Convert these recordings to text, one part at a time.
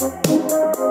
Música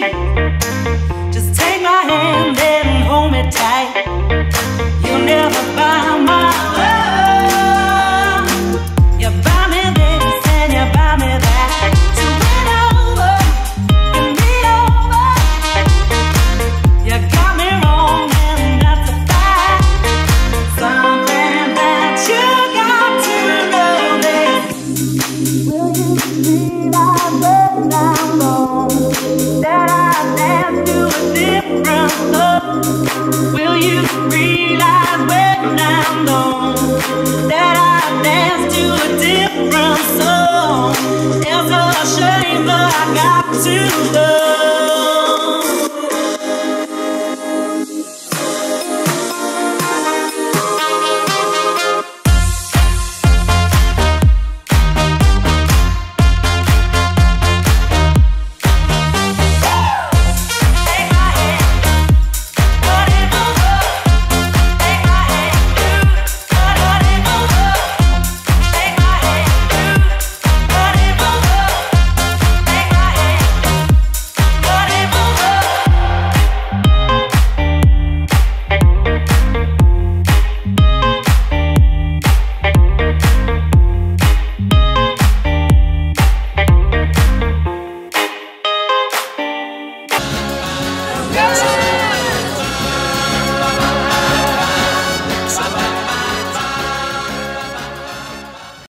Just take my hand. ransom. It's a shame I got to.